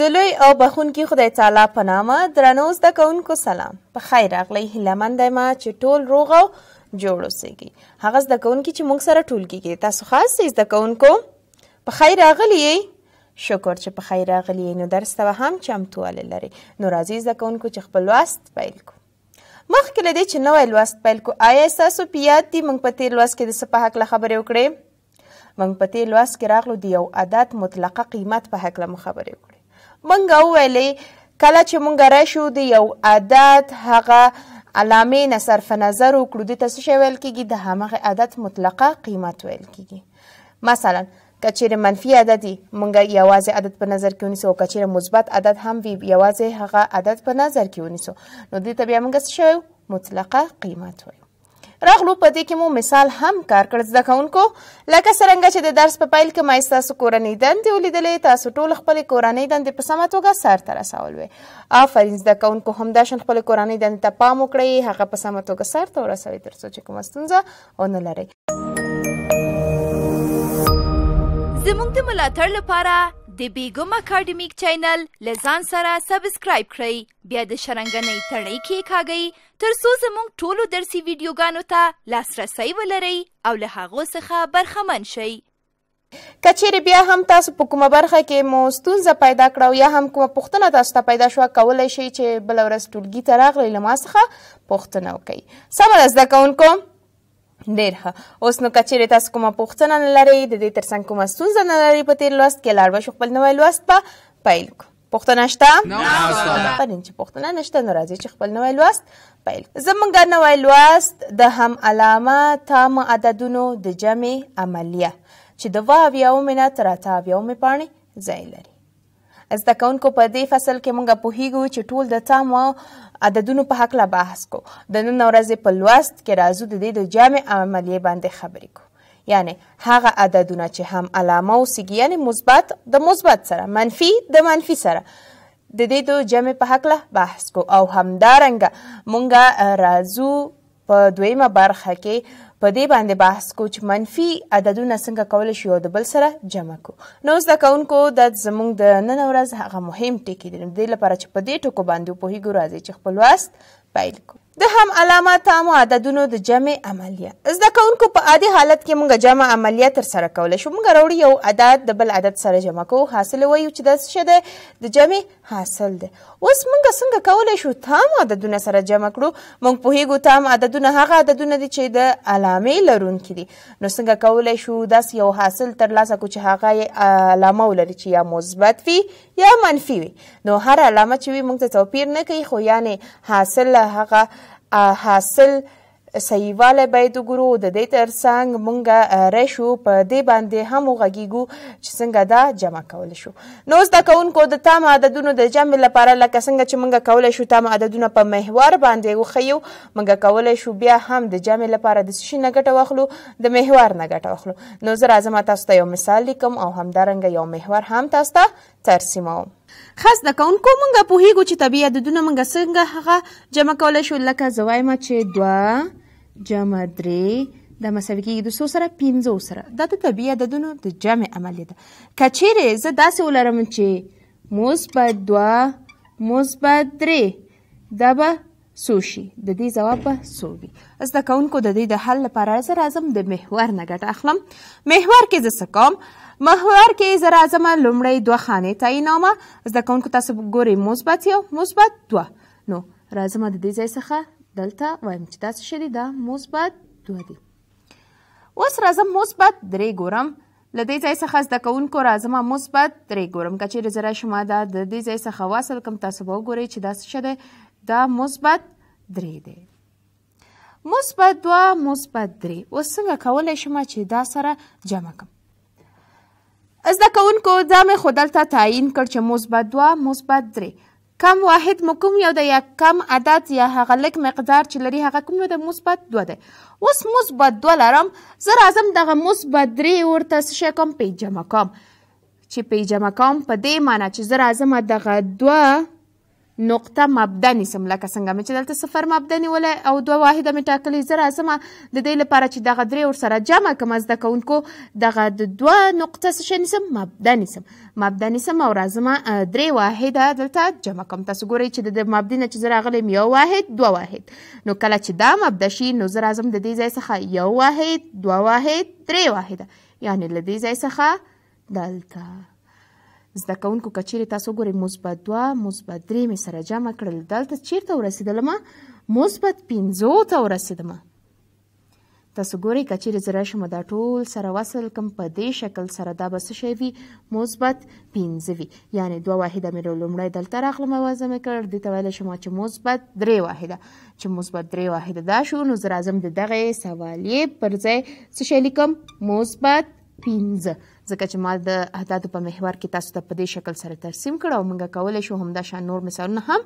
د لوی او بخونکي خدای تعالی په نامه درنو زده کوونکو سلام په خیر راغلی هیله مند یم چې ټول روغ او جوړ اوسېږي هغه زده کوونکي چې موږ سره ټولګي کې تاسو خاص زده کوونکو په خیر راغلی یئ شکر چې پخیر راغلی یې نو درس ته به هم چمتووالی لرې نو راځئ زده کوونکو چې خپل لوست پیل کړو مخکې له دې چې نوی لوست پیل کړو آیا ستاسو په یاد دي موږ په تېر لوست کې د څه په هکله خبرې وکړې موږ په تېر لوست کې راغلو د یو عدد مطلقه قیمت په هکله مو خبرې وکړې موږ وویلې کله چې موږ راشو د یو عدد هغه علامې نه صرف نظر وکړو دې ته څه شی ویل کېږي د همغه عدد مطلقه قیمت ویل کېږي مثلا که چېرې منفي عدد وي مونږ یوازې عدد په نظر کې ونیسو او که چېرې مثبت عدد هم وي یوازې هغه عدد په نظر کې ونیسو نو دې ته بیا مونږ څه شوی مطلقه قیمت وایو راغلو په دې کې مو مثال هم کار کړ زده کوونکو لکه څرنګه چې د درس په پیل کې ما ستاسو کورنۍ دندې ولیدلې تاسو ټول خپلې کورنۍ دندې په سمه توګه سرته رسول وې آفرین زده کوونکو همداشان خپلې کورنۍ دندې ته پام وکړئ هغه په سمه توګه سرته ورسوئ تر څو چې کومه ستونزه ونه لرئ زموږ د ملاتړ لپاره د بیګم اکاډمیک چینل لزان سره سبسکرایب کړئ بیا د شرنګنۍ تڼۍ کې کاږئ تر څو زموږ ټولو درسي ویډیوګانو ته لاسرسی ولرئ او له هغو څخه برخمن شئ که چیرې بیا هم تاسو په کومه برخه کې مو ستونزه پیدا کړه او یا هم کومه پوښتنه تاسو ته پیدا شوه کولی شئ چې بله ورځ ټولګي ته راغلئ له ما څخه پوښتنه وکړئ سمه ده زده کوونکو ډېر ښه اوس نو که چیرې تاسو کومه پوښتنه نه لرئ د دې ترڅنګ کومه ستونزه نه لرئ په تېر لوست کې لاړ به شو خپل نوی لوست به پیل کړو پوښتنه شته؟ نه استاده. په نیم چې پوښتنه نشته نو راځي چې خپل نوی لوست پیل زمونږ نوی لوست د هم علامه تام عددونو د جمع عملیه چې د وه اویاومې نه تر اته اویاومې پاڼې ځای لري زده کوونکو په دې فصل کې موږ پوهیږو چې ټول د تام عددونو په حق لا بحث کو د نن ورځې په لوست کې راځو د دې د جامع عملیې باندې خبرې کو یعنی هغه عددونه چې هم علامه اوسیږي یعنی مثبت د مثبت سره منفی د منفی سره د دې دو جمع په حقله بحث کو او همدارنګه مونږه راځو په دویمه برخه کې په دې باندې بحث کو چې منفي عددونه څنګه کولی شو یو د بل سره جمع کو نو زده کوونکو دا زموږ د نن ورځ هغه مهم ټکي دي نو دې لپاره چې په دې ټکو باندې وپوهېږو راځئ چې خپل لوست پیل کړو د هم علامه تامو عددونو د جمع عملیه زده کوونکو په عادي حالت کې موږ جمع عملیه تر سره کولی شو موږ راوړو یو عدد د بل عدد سره جمع کوو حاصل وایو چې دا څه دی د جمع حاصل دی اوس موږ څنګه کولی شو تام عددونه سره جمع کړو موږ پوهیږو تام عددونه هغه عددونه دي چې د علامې لرونکي دي نو څنګه کولی شو داسې یو حاصل ترلاسه کړو چې هغه یې علامه ولري چې یا مثبت وي یا منفي وي نو هر علامه چې وي موږ ته توپیر نه کوي خو یعنې حاصل هغه حاصل صحیح والی باید وګورو د دې ترڅنګ مونږ ریشو په دې باندې هم وغږیږو چې څنګه دا جمع کولی شو نو زده کوونکو د تام عددونو د جمع لپاره لکه څنګه چې مونږ کولی شو تام عددونه په محور باندې وښیو مونږ کولی شو بیا هم د جمع لپاره د څه شي نه ګټه واخلو د محور نه ګټه واخلو نو زه راځم تاسو ته یو مثال لیکم او همدارنګه یو محور هم تاسو ته ترسیموم ښه زده کوونکو مونږ پوهیږو چې طبیعي عددونه مونږ څنګه هغه جمع کولی شو لکه زه وایم چې دوه جمع درې دا مساوي کېږي د څو سره پنځو سره دا د طبیعي عددونو د جمع عملیه ده که چیرې زه داسې ولرم چې مثبت دوه مثبت درې دا به څو شي د دې ځواب به څو وي زده کوونکو د دې د حل لپاره زه راځم د محور نه ګټه اخلم محور کې زه څه کوم محور کې زه راځم لومړی دوه خانې تعینوم زده کوونکو تاسو ګورئ مثبت یو مثبت دوه نو راځم د دې ځای څخه دلته وایم چې دا څه شی دی دا مثبت دوه دی اوس راځم مثبت درې ګورم له دې ځای څخه زده کوونکو راځم مثبت درې ګورم که چیرې زره شما دا د دې ځای څخه واصل کوم تاسو به وګورئ چې دا څه شی دی دا مثبت درې دی مثبت دوه مثبت درې اوس څنګه کولی شم چې دا سره جمع کړم زده کوونکو دا مې خو دلته تعیین کړ چې مثبت دوه مثبت درې کم واحد مو کوم یو دی یا کم عدد یا هغه لږ مقدار چې لري هغه کوم یو دی مثبت دوه دی اوس مثبت دوه لرم زه راځم دغه مثبت درې ورته څه شی کوم پې جمع کوم چې پې جمع کوم په دې معنی چې زه راځم دغه دوه نقطه مبدا نیسم لکه څنګه مې چې دلته صفر مبدا نیولی او دوه واحده مې ټاکلې زه راځم د دې لپاره چې دغه درې ورسره جمع کړم زده کوونکو دغه د دوه نقطه څه شی نیسم مبدا نیسم مبدا نیسم او راځم درې واحده دلته جمع کوم تاسو ګورئ چې د مبدي نه چې زه راغلی یم یو واحد دوه واحد نو کله چې دا مبدا شي نو زه راځم د دې ځای څخه یو واحد دوه واحد درې واحده یعنې له دې ځای څخه دلته زده کوونکو که چیرې تاسو ګورئ مثبت دوه مثبت درې مې سره جمع کړل دلته چیرته ورسېدلم مثبت پنځو ته ورسېدم تاسو ګورئ که چیرې زه راشم دا ټول سره وصل کم په دې شکل سره دا به څه شی وي مثبت پنځه وي یعنې دوه واحده مې لومړی دلته راغلم اوازه مې کړ دې ته ویلی شم چې مثبت درې واحده چې مثبت درې واحده دا شو نو زه راځم د دغه سوالیې پر ځای څه شی لیکم مثبت پنځه، ځکه چې ما د اعدادو په محور کې تاسو ته په دې شکل سره ترسیم کړ او موږ کولای شو همدا شان نور مثالونه هم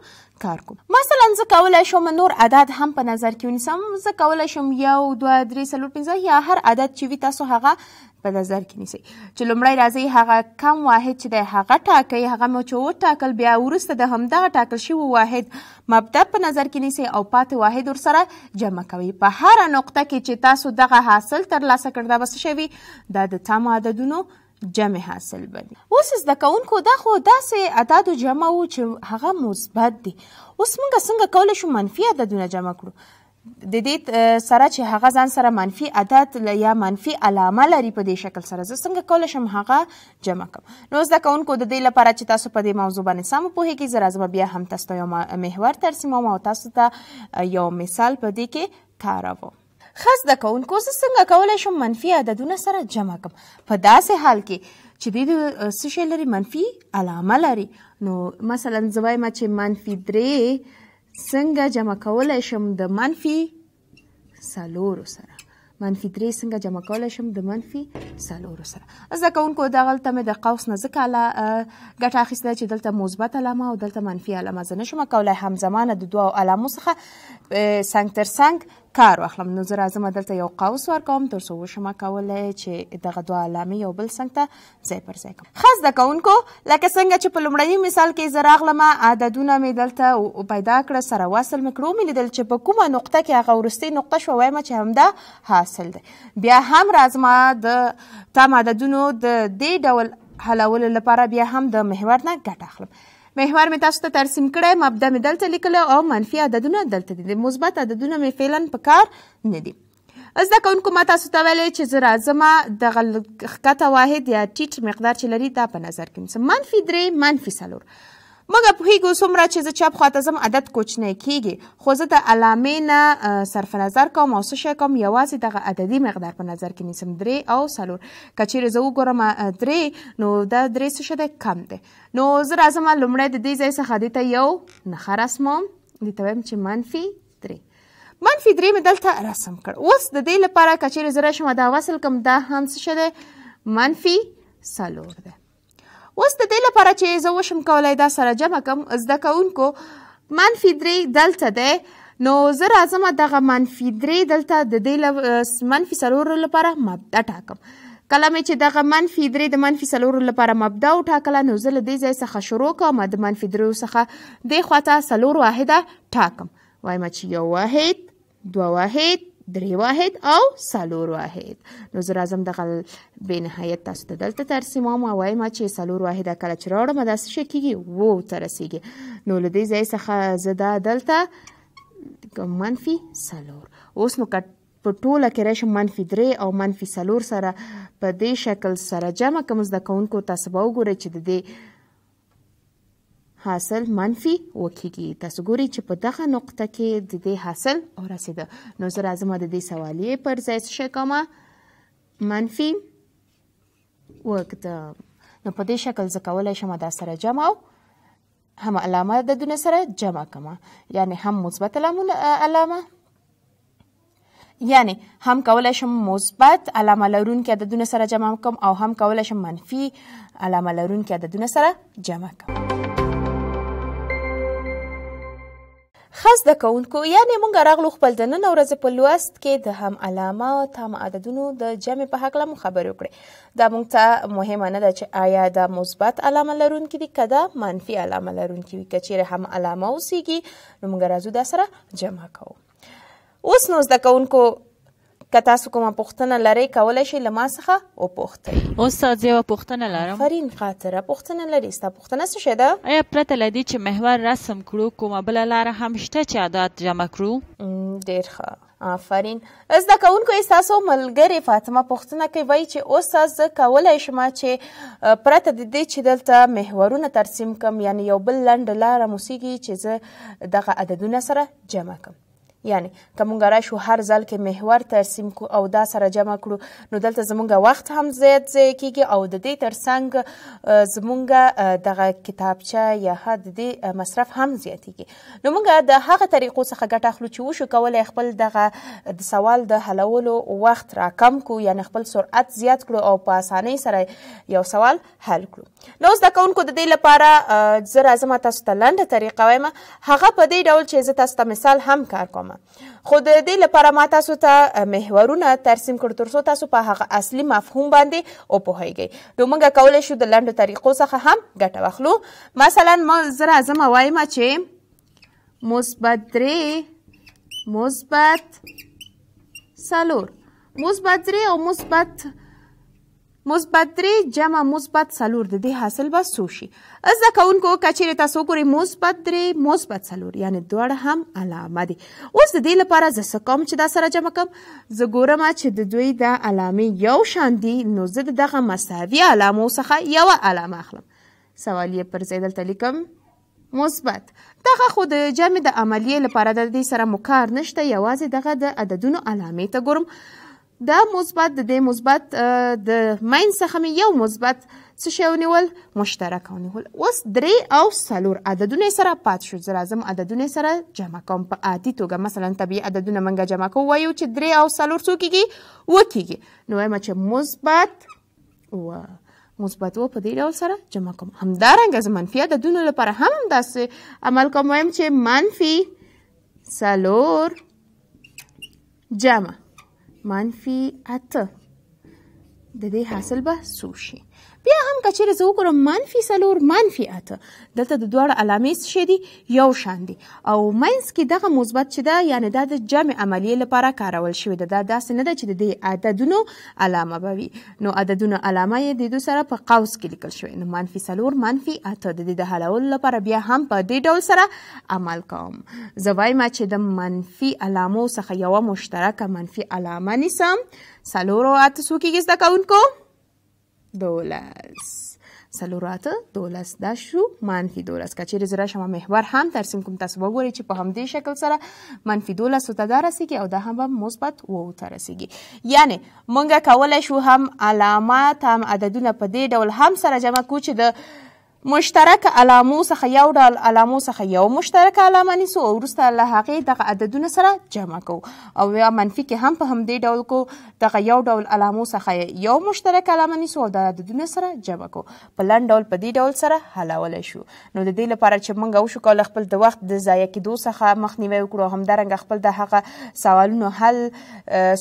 کار کوو مثلا زه کولای شم نور اعداد هم په نظر کې ونیسم زه کولای شم یو دوه درې څلور پنځه یا هر عدد چې وي تاسو هغه په نظر کې نیسئ چې لومړی راځي هغه کم واحد چې دی هغه ټاکئ هغه مو چې وټاکل بیا وروسته د همدغه ټاکل شوي واحد مبدأ په نظر کې نیسئ او پاتې واحد ورسره جمع کوئ. په هره نقطه کې چې تاسو دغه حاصل ترلاسه کړ دا به څه شی وي؟ دا د تامو عددونو جمع حاصل به وي. اوس زده کوونکو دا خو داسې اعدادو جمع وو چې هغه مثبت دي. اوس موږ څنګه کولی شو منفي عددونه جمع کړو؟ د دې سره چې هغه ځان سره منفي عدد یا منفي علامه لري په دې شکل سره زه څنګه کولی شم هغه جمع کړم نو زده کوونکو د دې لپاره چې تاسو په دې موضوع باندې سم وپوهېږئ زه راځم بیا هم تاسو ته یو محور ترسیموم او تاسو ته یو مثال په دې کې کاروم ښه زده کوونکو زه څنګه کولی شم منفي عددونه سره جمع کړم په داسې حال کې چې دې څه شی لري منفي علامه لري نو مثلا زه وایم چې منفي درې څنګه جمع کولای شم د منفي څلورو سره منفي درې څنګه جمع کولی شم د منفي څلورو سره زده کوونکو دغلته مې د قوس نه ځکه ګټه اخیستې ده چې دلته مثبت علامه او دلته منفي علامه زه نه شم کولی همزمانه د دوو علامو څخه څنګ تر څنګ کار واخلم نو زه راځم دلته یو قوس ورکوم تر څو وشم کولی چې دغه دوه علامې یو بل څنګ ته ځای پر ځای کوم ښه زده کوونکو لکه څنګه چې په لومړني مثال کې زه راغلم عددونه مې دلته پیدا کړه سره واصل مې کړو مې لیدل چې په کومه نقطه کې هغه وروستۍ نقطه شوه وایم چې همدا حاصل دی بیا هم راځم د تام عددونو د دې ډول حلولو لپاره بیا هم د محور نه ګټه اخلم محور مې تاسو ته ترسیم کړی مبدا مې دلته لیکلی او منفي عددونه دلته دي د مثبت عددونه مې فعلا په کار نه دي زده کوونکو ما تاسو ته ویلې چې زه راځم دغه ښکته واحد یا ټیټ مقدار چې لري دا په نظر کې ونیسم منفي درې منفي څلور موږ پوهیږو څومره چې زه چپ خواته ځم عدد کوچنی کیږي خو زه د علامې نه صرف نظر کوم او څه شی کوم یوازې دغه عددي مقدار په نظر کې نیسم درې او څلور که چیرې زه وګورم درې نو دا درې څه شی دی کم دی نو زه راځم لومړی د دې ځای څخه دې ته یو نښه رسموم دې ته وایم چې منفي درې منفي درې مې دلته رسم کړ اوس د دې لپاره که چیرې زه راشم دا وصل کوم دا هم څه شی دی منفي څلور دی اوس د دې لپاره چې زه وشم کولای دا سره جمع کم زده کوونکو منفي درې دلته دی نو زه راځم دغه منفي درې دلته د دې منفي څلور لپاره مبدا ټاکم کله مې چې دغه منفي درې د منفي څلورو لپاره مبدا وټاکله نو زه له دې ځای څخه شروع کوم د منفي درېو څخه دې خواته څلور واحده ټاکم وایم چې یو واحد دوه واحد درې واحد او څلور واحد نو زه راځم دغه بې نهایت تاسو ته دلته ترسیموم او وایم چې څلور واحد کله چې راوړم دا څه شی کېږي وو ته رسېږي نو له دې ځای څخه زه دا دلته منفي څلور اوس نو که په ټوله کې راشم منفي درې او منفي څلور سره په دې شکل سره جمع کوم زده کوونکو تاسو به وګورئ چې د دې حاصل منفي وکیږي تاسو ګوري چې په دغه نقطه کې د دې حاصل او رسیده نو زه راځم د دې سوالیه پر ځای څه کوم منفي وکړم نو په دې شکل زه کولای شم دا سره جمع او هم علامه د دونه سره جمع کوم یعنی هم مثبت علامه یعنی هم کولای شم مثبت علامه لرونکي عددونه سره جمع کوم او هم کولای شم منفي علامه لرونکي عددونه سره جمع کوم خاص د کوونکو یعنی مونږ راغلو خپل د نن ورځې په لوست کې د هم علامه او تام عددونو د جمع په حق لمو خبرې وکړې دا مونږ ته مهمه نه ده چې آیا دا مثبت علامه لرونکي دي که دا منفي علامه لرونکي وي که چیرې هم علامه اوسیږي نو مونږ راځو دا سره جمع کوو اوس نو زده کوونکو که تاسو کومه پوښتنه لرئ کولی شئ له ما څخه وپوښتئ استاد زه یوه پوښتنه لرم فرین قاطره پوښتنه لري ستا پوښتنه څه شی ده ایا پرته له دې چې محور رسم کړو کومه بله لاره هم شته چې عدات جمع کړو ډېر ښه آفرین زده کوونکو تاسو ملګری فاطمه پوښتنه کوي وایي چې استاد زه کولی شم چې پرته د دې چې دلته محورونه ترسیم کم یعنی یو بل لنډ لاره موسیږي چې زه دغه عددونه سره جمع کم یعنی که مونږ راشو هر ځل کې محور ترسیم کو او دا سره جمع کړو نو دلته زمونږ وخت هم زیات ضایع کیږي او د دې ترڅنګ زمونږ دغه کتابچه یا د دې مصرف هم زیاتیږي نو مونږ د هغه طریقو څخه ګټه اخلو چې وشو کولای خپل دغه د سوال د حلولو وخت راکم کو یعنی خپل سرعت زیات کړو او په اسانۍ سره یو سوال حل کړو نو زده کوونکو د دې لپاره زه راځم تاسو ته لنډه طریقه وایم هغه په دې ډول چې زه تاسو ته مثال هم کار کوم خو د دې لپاره ما تاسو ته محورونه ترسیم کړ ترڅو تاسو په هغه اصلي مفهوم باندې وپوهیږئ نو موږ کولی شو د لنډو طریقو څخه هم ګټه واخلو مثلا ما زه راځم وایم چې مثبت درې مثبت څلور مثبت درې او مثبت مثبت درې جمع مثبت څلور د دې حاصل به څو شي زده کوونکو که چیرې تاسو وګورئ مثبت درې مثبت څلور یعنې دواړه هم علامه دي اوس د دې لپاره زه څه کوم چې دا سره جمع کوم زه ګورم چې د دوی د علامې یو شان دي نو زه د دغه مساوي علامو څخه یوه علامه اخلم سوال یې پر ځای دلته لیکم مثبت دغه خو د جمع د عملیې لپاره د دې سره مو کار نشته یوازې دغه د عددونو علامې ته ګورم دا مثبت د دې مثبت د مین څخه مې یو مثبت څه شی ونیول مشترک ونیول اوس درې او څلور عددونه سره پات شو زه راځم عددونه سره جمع کوم په عادي توګه مثلا طبیعي عددونه موږ جمع کوو وایو چې درې او څلور څو کیږي و کیږي نو وایم چې مثبت و مثبت و په دې ډول سره جمع کوم همدارنګه زه منفي عددونو لپاره هم داسې عمل کوم وایم چې منفي څلور جمع منفي اته د دې حاصل به څو شي بیا هم که چیرې زه وګورم منفي څلور منفي اته دلته د دواړو علامې څه دي یو شان دي او منځ کې دغه مثبت چې ده یعنې دا د جمع عملیې لپاره کارول شوې ده دا داسې نه ده چې د دې عددونو علامه به وي نو عددونه علامه یې د دو سره په قوس کې لیکل شوی نو منفي څلور منفي اته د دې د حلولو لپاره بیا هم په دې ډول سره عمل کوم زه وایم چې د منفي علامو څخه یوه مشترکه منفي علامه نیسم څلور او اته څو کېږي زده کوونکو دولس څلور اته دولس دا شو منفي دولس که چیرې زه راشم محور هم ترسیم کوم تاسو وګورئ چې په همدې شکل سره منفي دولسو ته دا رسیږي او دا هم به مثبت اوو ته رسیږي یعنې مونږ کولای شو هم علامه تام عددونه په دې ډول هم سره جمع کړو چې د مشترک علامو څخه یو ډول علامو څخه یو مشترک علامه نیسو او وروسته له هغې دغه عددونه سره جمع کو او یا منفي کې هم په همدې ډول کو دغه یو ډول علامو څخه یو مشترک علامه نیسو او د عددونه سره جمع کو په لنډ ډول په دې ډول سره حلولی شو نو د دې لپاره چې موږ وشو کول خپل د وخت د ضایع کېدو څخه مخنیوی وکړو او همدارنګه خپل د هغه سوالونو حل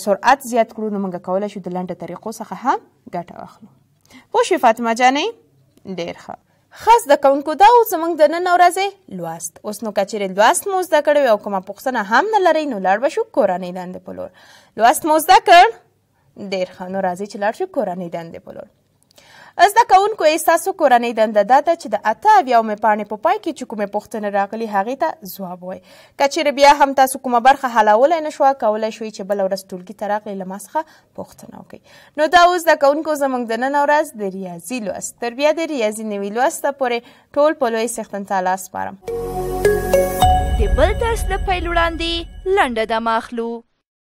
سرعت زیات کړو نو موږ کولی شو د لنډه طریقو څخه هم ګټه واخلو پوه شوې فاطمه جانې ډېر ښه خاص د کونکو دا او زمونږ د نن ورځې لوست اوس نو کچېرې لوست مو زده کړی او کومه پوښتنه هم نه لرئ نو لاړ به شو کورنۍ دندې په لور لوست مو زده کړ ډیر ښه نو راځي چې لاړ شو کورنۍ دندې په لور زده کوونکو ستاسو کورنۍ دنده دا ده چې د اته اویاومې پاڼې په پای کې چې کومې پوښتنې راغلي هغې ته ځواب وایي که چیرې بیا هم تاسو کومه برخه حلولی نه شوه کولی شوئ چې بله ورځ ټولګي ته راغلئ له ما څخه پوښتنه وکړئ نو دا اوس زده کوونکو زموږ د نن ورځ د ریاضي لوست تر بیا د ریاضي نوي لوسته پورې ټول په لوی څښتن تعالی سپارم د بل درس له پیل وړاندې لنډه دمه اخلو